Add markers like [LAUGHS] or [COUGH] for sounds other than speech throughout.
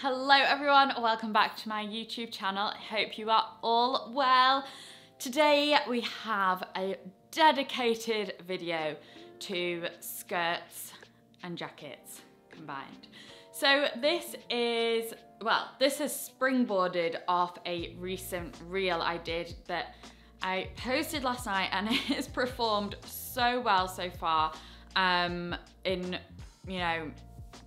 Hello everyone, welcome back to my YouTube channel. I hope you are all well. Today we have a dedicated video to skirts and jackets combined. So this is, well, this has springboarded off a recent reel I did that I posted last night and [LAUGHS] it has performed so well so far um, in, you know,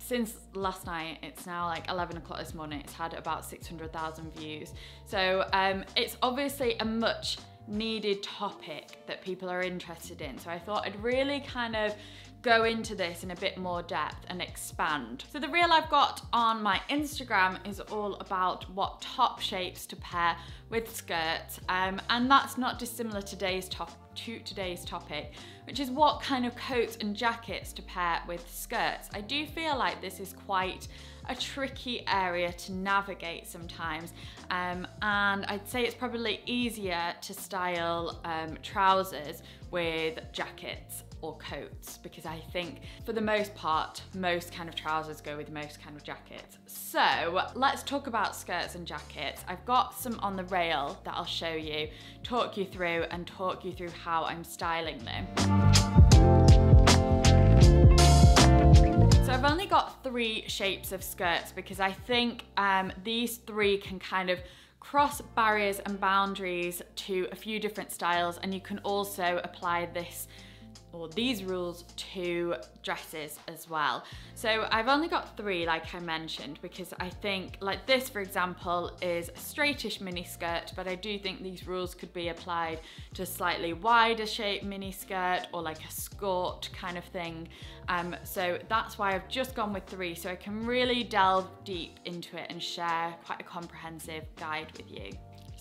since last night, it's now like 11 o'clock this morning, it's had about 600,000 views. So um, it's obviously a much needed topic that people are interested in. So I thought I'd really kind of go into this in a bit more depth and expand. So the reel I've got on my Instagram is all about what top shapes to pair with skirts um, and that's not dissimilar to today's, top, to today's topic which is what kind of coats and jackets to pair with skirts. I do feel like this is quite a tricky area to navigate sometimes um, and I'd say it's probably easier to style um, trousers with jackets or coats because I think for the most part, most kind of trousers go with most kind of jackets. So let's talk about skirts and jackets. I've got some on the rail that I'll show you, talk you through and talk you through how I'm styling them. So I've only got three shapes of skirts because I think um, these three can kind of cross barriers and boundaries to a few different styles and you can also apply this or these rules to dresses as well. So I've only got three like I mentioned because I think like this for example is a straightish mini skirt but I do think these rules could be applied to slightly wider shape mini skirt or like a skirt kind of thing. Um, so that's why I've just gone with three so I can really delve deep into it and share quite a comprehensive guide with you.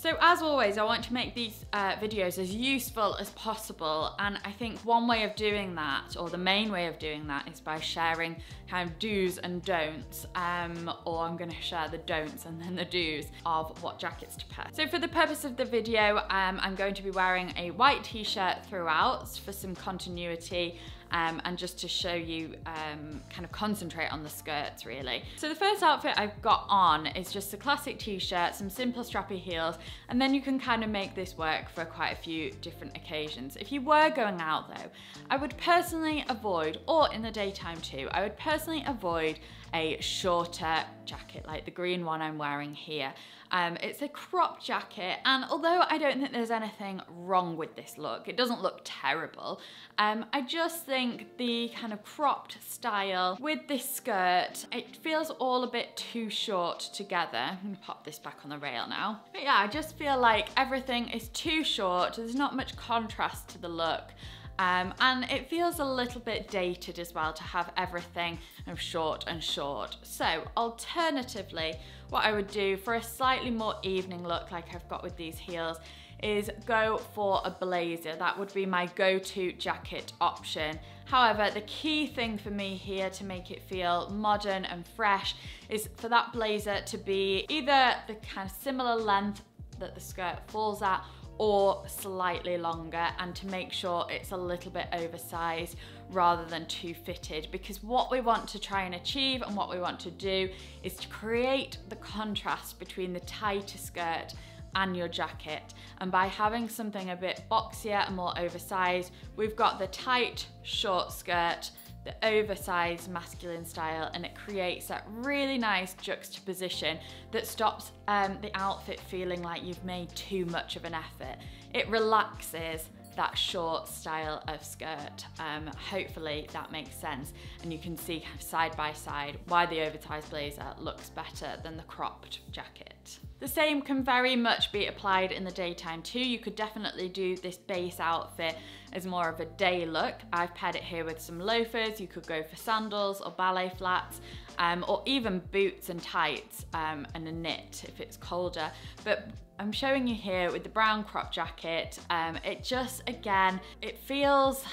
So as always, I want to make these uh, videos as useful as possible. And I think one way of doing that, or the main way of doing that, is by sharing kind of do's and don'ts. Um, or I'm gonna share the don'ts and then the do's of what jackets to pair. So for the purpose of the video, um, I'm going to be wearing a white t-shirt throughout for some continuity um, and just to show you um, kind of concentrate on the skirts really. So the first outfit I've got on is just a classic t-shirt, some simple strappy heels, and then you can kind of make this work for quite a few different occasions. If you were going out though, I would personally avoid, or in the daytime too, I would personally avoid a shorter jacket like the green one I'm wearing here. Um, it's a crop jacket and although I don't think there's anything wrong with this look, it doesn't look terrible, um, I just think the kind of cropped style with this skirt, it feels all a bit too short together. I'm gonna pop this back on the rail now. But yeah, I just feel like everything is too short, there's not much contrast to the look. Um, and it feels a little bit dated as well to have everything short and short. So alternatively, what I would do for a slightly more evening look like I've got with these heels is go for a blazer. That would be my go-to jacket option. However, the key thing for me here to make it feel modern and fresh is for that blazer to be either the kind of similar length that the skirt falls at or slightly longer and to make sure it's a little bit oversized rather than too fitted because what we want to try and achieve and what we want to do is to create the contrast between the tighter skirt and your jacket. And by having something a bit boxier and more oversized, we've got the tight short skirt the oversized masculine style and it creates that really nice juxtaposition that stops um, the outfit feeling like you've made too much of an effort. It relaxes that short style of skirt. Um, hopefully that makes sense and you can see side by side why the oversized blazer looks better than the cropped jacket. The same can very much be applied in the daytime too. You could definitely do this base outfit as more of a day look. I've paired it here with some loafers. You could go for sandals or ballet flats um, or even boots and tights um, and a knit if it's colder. But I'm showing you here with the brown crop jacket. Um, it just, again, it feels,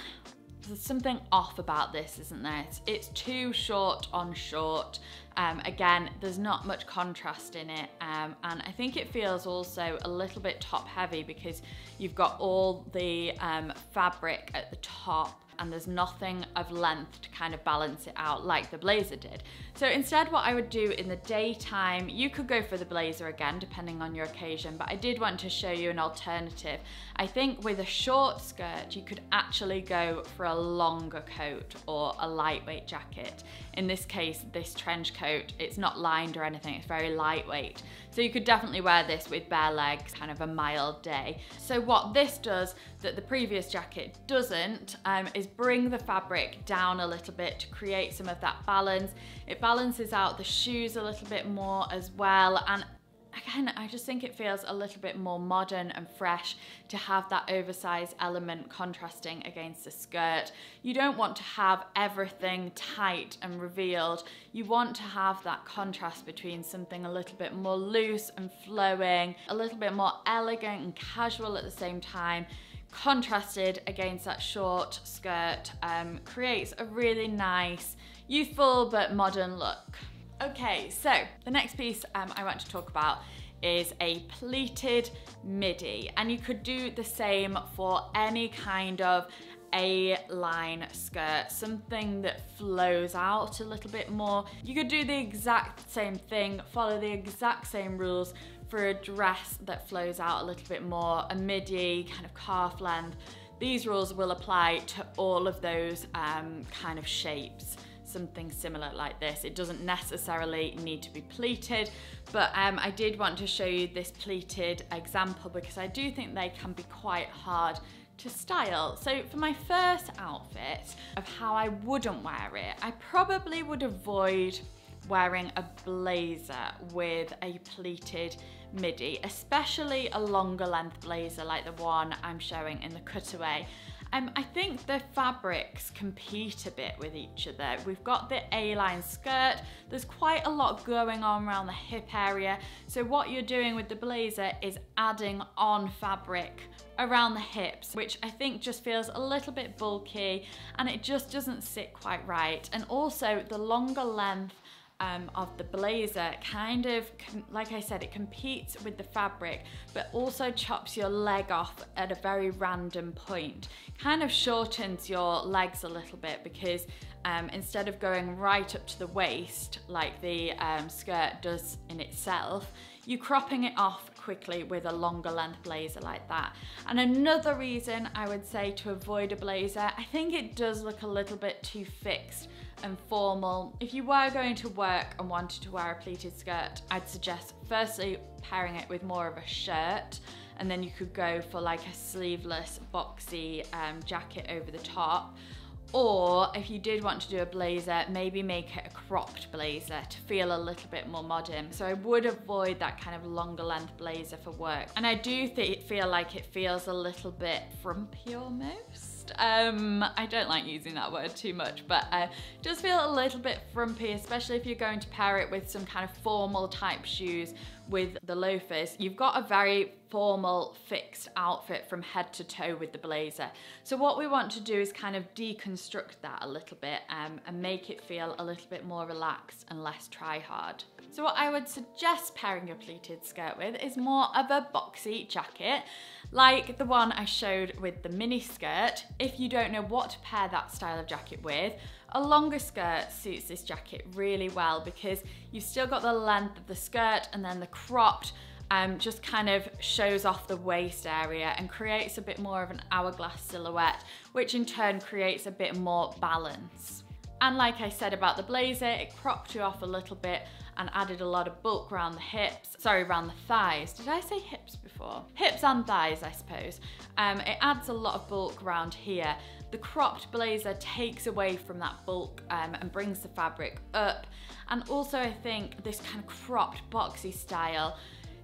there's something off about this, isn't there? It's, too short on short. Um, again, there's not much contrast in it. Um, and I think it feels also a little bit top heavy because you've got all the um, fabric at the top and there's nothing of length to kind of balance it out like the blazer did. So instead what I would do in the daytime, you could go for the blazer again depending on your occasion, but I did want to show you an alternative. I think with a short skirt, you could actually go for a longer coat or a lightweight jacket. In this case, this trench coat, it's not lined or anything, it's very lightweight. So you could definitely wear this with bare legs, kind of a mild day. So what this does that the previous jacket doesn't um, is bring the fabric down a little bit to create some of that balance. It balances out the shoes a little bit more as well and again, I just think it feels a little bit more modern and fresh to have that oversized element contrasting against the skirt. You don't want to have everything tight and revealed. You want to have that contrast between something a little bit more loose and flowing, a little bit more elegant and casual at the same time contrasted against that short skirt um, creates a really nice, youthful but modern look. Okay, so the next piece um, I want to talk about is a pleated midi and you could do the same for any kind of a-line skirt, something that flows out a little bit more. You could do the exact same thing, follow the exact same rules for a dress that flows out a little bit more, a midi, kind of calf length. These rules will apply to all of those um, kind of shapes something similar like this. It doesn't necessarily need to be pleated, but um, I did want to show you this pleated example because I do think they can be quite hard to style. So for my first outfit of how I wouldn't wear it, I probably would avoid wearing a blazer with a pleated midi, especially a longer length blazer like the one I'm showing in the cutaway. Um, I think the fabrics compete a bit with each other. We've got the A-line skirt, there's quite a lot going on around the hip area. So what you're doing with the blazer is adding on fabric around the hips, which I think just feels a little bit bulky and it just doesn't sit quite right. And also the longer length um, of the blazer kind of, like I said, it competes with the fabric, but also chops your leg off at a very random point. Kind of shortens your legs a little bit because um, instead of going right up to the waist, like the um, skirt does in itself, you're cropping it off quickly with a longer length blazer like that. And another reason I would say to avoid a blazer, I think it does look a little bit too fixed and formal. If you were going to work and wanted to wear a pleated skirt, I'd suggest firstly pairing it with more of a shirt and then you could go for like a sleeveless boxy um, jacket over the top. Or if you did want to do a blazer, maybe make it a cropped blazer to feel a little bit more modern. So I would avoid that kind of longer length blazer for work. And I do feel like it feels a little bit frumpy almost. Um, I don't like using that word too much, but uh, does feel a little bit frumpy, especially if you're going to pair it with some kind of formal type shoes with the loafers. You've got a very formal fixed outfit from head to toe with the blazer. So what we want to do is kind of deconstruct that a little bit um, and make it feel a little bit more relaxed and less try hard. So what I would suggest pairing your pleated skirt with is more of a boxy jacket like the one I showed with the mini skirt. If you don't know what to pair that style of jacket with, a longer skirt suits this jacket really well because you've still got the length of the skirt and then the cropped um, just kind of shows off the waist area and creates a bit more of an hourglass silhouette, which in turn creates a bit more balance. And like I said about the blazer, it cropped you off a little bit and added a lot of bulk around the hips, sorry, around the thighs. Did I say hips before? Hips and thighs, I suppose. Um, it adds a lot of bulk around here. The cropped blazer takes away from that bulk um, and brings the fabric up. And also I think this kind of cropped boxy style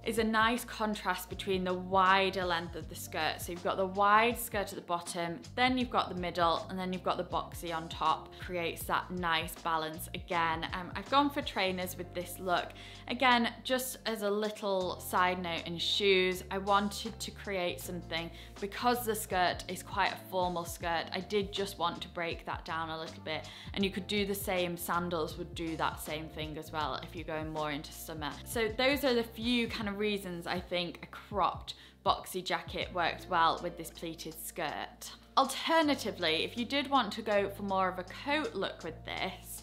is a nice contrast between the wider length of the skirt. So you've got the wide skirt at the bottom, then you've got the middle, and then you've got the boxy on top. Creates that nice balance again. Um, I've gone for trainers with this look. Again, just as a little side note in shoes, I wanted to create something because the skirt is quite a formal skirt. I did just want to break that down a little bit. And you could do the same, sandals would do that same thing as well if you're going more into summer. So those are the few kind of reasons I think a cropped boxy jacket works well with this pleated skirt. Alternatively, if you did want to go for more of a coat look with this,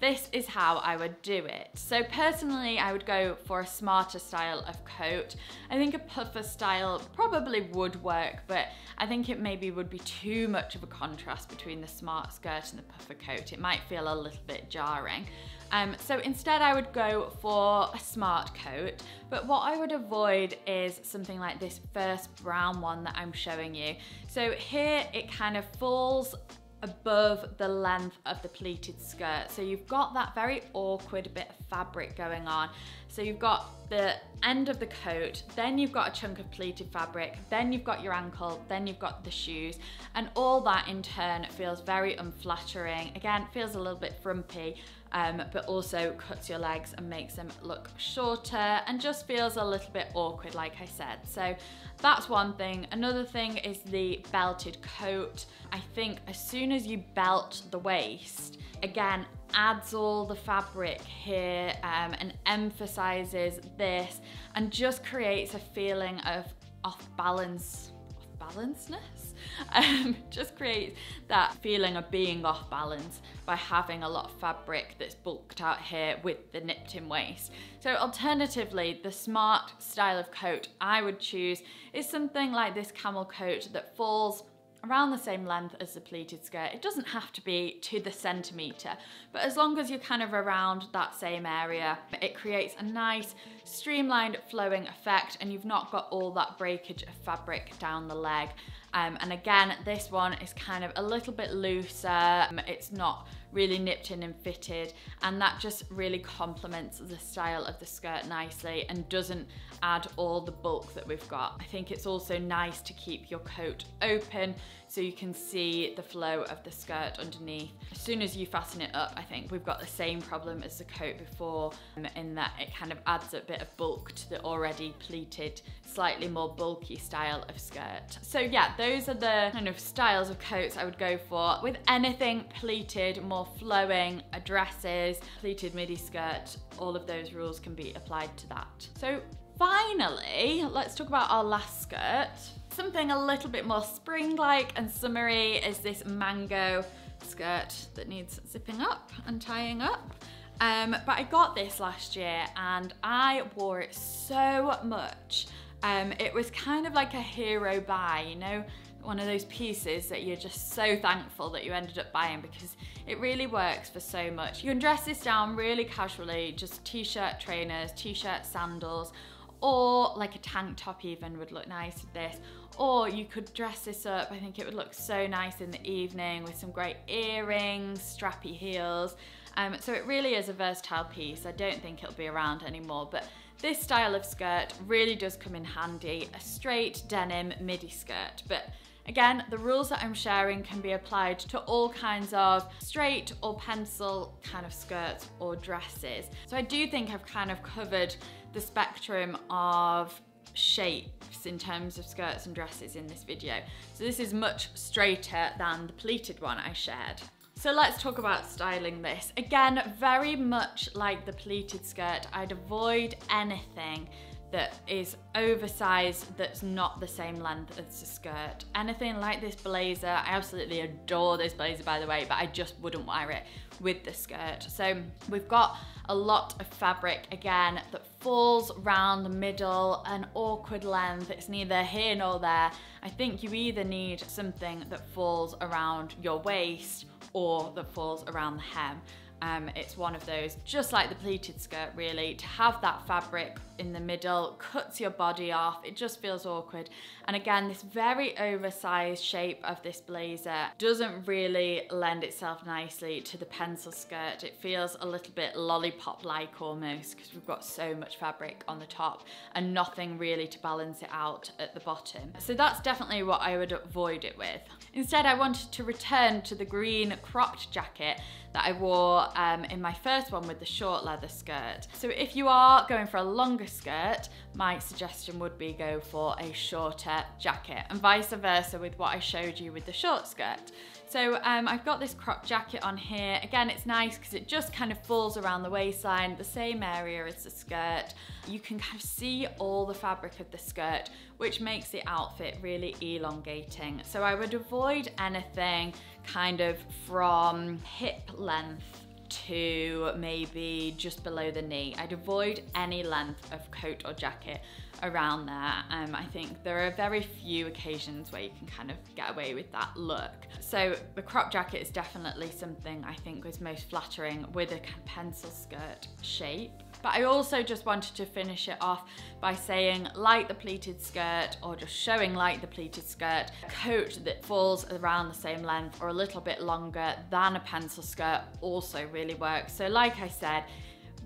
this is how I would do it. So personally, I would go for a smarter style of coat. I think a puffer style probably would work, but I think it maybe would be too much of a contrast between the smart skirt and the puffer coat. It might feel a little bit jarring. Um, so instead I would go for a smart coat, but what I would avoid is something like this first brown one that I'm showing you. So here it kind of falls above the length of the pleated skirt. So you've got that very awkward bit of fabric going on. So you've got the end of the coat, then you've got a chunk of pleated fabric, then you've got your ankle, then you've got the shoes, and all that in turn feels very unflattering. Again, feels a little bit frumpy, um, but also cuts your legs and makes them look shorter and just feels a little bit awkward, like I said. So that's one thing. Another thing is the belted coat. I think as soon as you belt the waist, again, adds all the fabric here um, and emphasizes this and just creates a feeling of off balance, off balanceness [LAUGHS] um, just creates that feeling of being off balance by having a lot of fabric that's bulked out here with the nipped in waist. So alternatively, the smart style of coat I would choose is something like this camel coat that falls around the same length as the pleated skirt. It doesn't have to be to the centimetre, but as long as you're kind of around that same area, it creates a nice streamlined flowing effect and you've not got all that breakage of fabric down the leg. Um, and again, this one is kind of a little bit looser. It's not really nipped in and fitted and that just really complements the style of the skirt nicely and doesn't add all the bulk that we've got. I think it's also nice to keep your coat open so you can see the flow of the skirt underneath. As soon as you fasten it up, I think we've got the same problem as the coat before um, in that it kind of adds a bit of bulk to the already pleated, slightly more bulky style of skirt. So yeah, those are the kind of styles of coats I would go for. With anything pleated, more flowing, dresses, pleated midi skirt, all of those rules can be applied to that. So finally, let's talk about our last skirt. Something a little bit more spring-like and summery is this mango skirt that needs zipping up and tying up. Um, but I got this last year and I wore it so much. Um, it was kind of like a hero buy, you know, one of those pieces that you're just so thankful that you ended up buying because it really works for so much. You can dress this down really casually, just t-shirt trainers, t-shirt sandals, or like a tank top even would look nice with this. Or you could dress this up I think it would look so nice in the evening with some great earrings strappy heels. Um, so it really is a versatile piece. I don't think it'll be around anymore but this style of skirt really does come in handy a straight denim midi skirt but Again, the rules that I'm sharing can be applied to all kinds of straight or pencil kind of skirts or dresses. So I do think I've kind of covered the spectrum of shapes in terms of skirts and dresses in this video. So this is much straighter than the pleated one I shared. So let's talk about styling this. Again, very much like the pleated skirt, I'd avoid anything that is oversized that's not the same length as the skirt. Anything like this blazer, I absolutely adore this blazer by the way, but I just wouldn't wear it with the skirt. So we've got a lot of fabric again that falls round the middle, an awkward length. It's neither here nor there. I think you either need something that falls around your waist or that falls around the hem. Um, it's one of those, just like the pleated skirt really, to have that fabric in the middle, cuts your body off, it just feels awkward. And again, this very oversized shape of this blazer doesn't really lend itself nicely to the pencil skirt. It feels a little bit lollipop-like almost because we've got so much fabric on the top and nothing really to balance it out at the bottom. So that's definitely what I would avoid it with. Instead, I wanted to return to the green cropped jacket that I wore um, in my first one with the short leather skirt. So if you are going for a longer skirt, my suggestion would be go for a shorter jacket and vice versa with what I showed you with the short skirt. So um, I've got this crop jacket on here. Again, it's nice because it just kind of falls around the waistline, the same area as the skirt. You can kind of see all the fabric of the skirt, which makes the outfit really elongating. So I would avoid anything kind of from hip length to maybe just below the knee. I'd avoid any length of coat or jacket around there. Um, I think there are very few occasions where you can kind of get away with that look. So the crop jacket is definitely something I think was most flattering with a pencil skirt shape. But I also just wanted to finish it off by saying like the pleated skirt or just showing like the pleated skirt, a coat that falls around the same length or a little bit longer than a pencil skirt also really works. So like I said,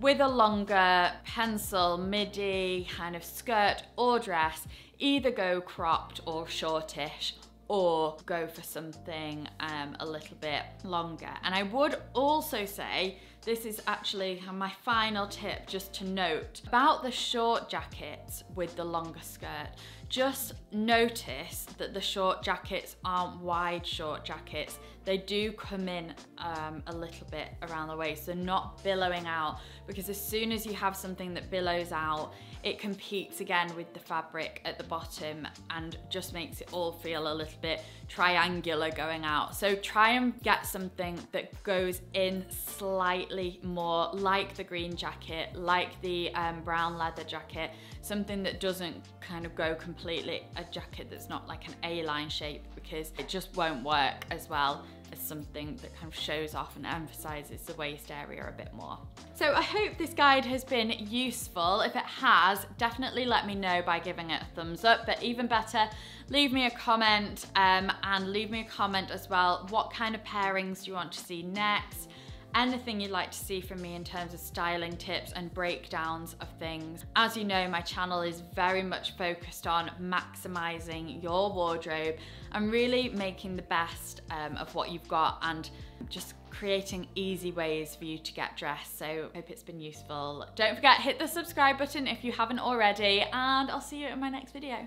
with a longer pencil, midi kind of skirt or dress, either go cropped or shortish or go for something um, a little bit longer. And I would also say, this is actually my final tip just to note about the short jackets with the longer skirt. Just notice that the short jackets aren't wide short jackets. They do come in um, a little bit around the waist, so not billowing out because as soon as you have something that billows out, it competes again with the fabric at the bottom and just makes it all feel a little bit triangular going out. So try and get something that goes in slightly more like the green jacket, like the um, brown leather jacket, something that doesn't kind of go completely, a jacket that's not like an A-line shape because it just won't work as well as something that kind of shows off and emphasizes the waist area a bit more. So I hope this guide has been useful. If it has, definitely let me know by giving it a thumbs up, but even better, leave me a comment um, and leave me a comment as well. What kind of pairings do you want to see next? Anything you'd like to see from me in terms of styling tips and breakdowns of things. As you know, my channel is very much focused on maximizing your wardrobe and really making the best um, of what you've got and just creating easy ways for you to get dressed. So hope it's been useful. Don't forget, hit the subscribe button if you haven't already, and I'll see you in my next video.